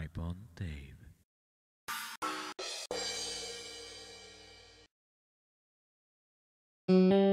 Nippon Dave. Mm-hmm.